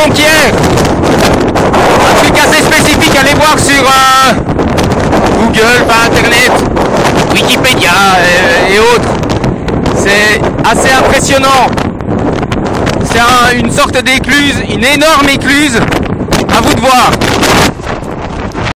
Un truc assez spécifique, allez voir sur euh, Google, pas Internet, Wikipédia euh, et autres. C'est assez impressionnant. C'est une sorte d'écluse, une énorme écluse. À vous de voir.